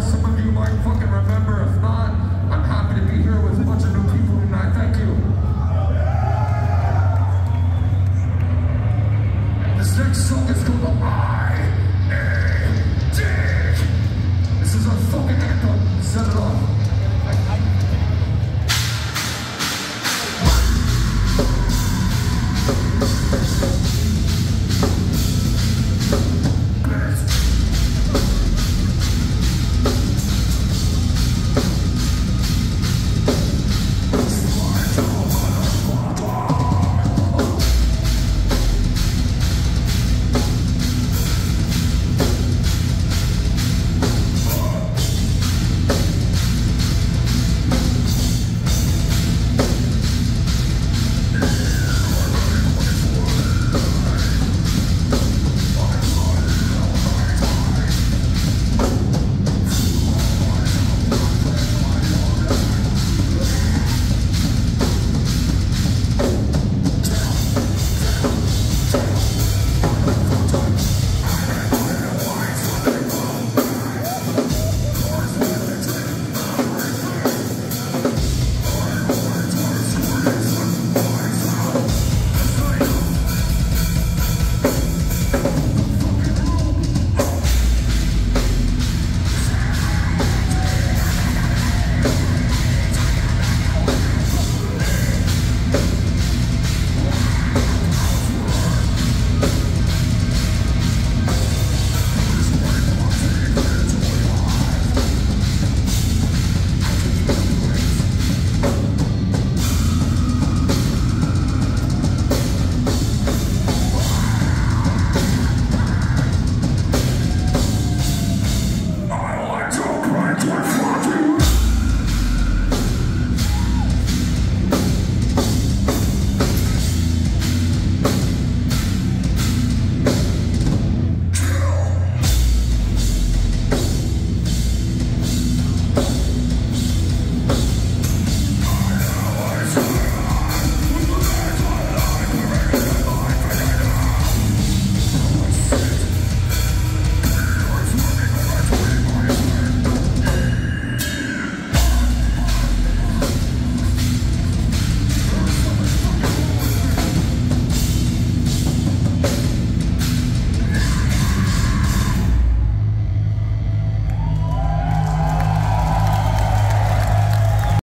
some of you might fucking remember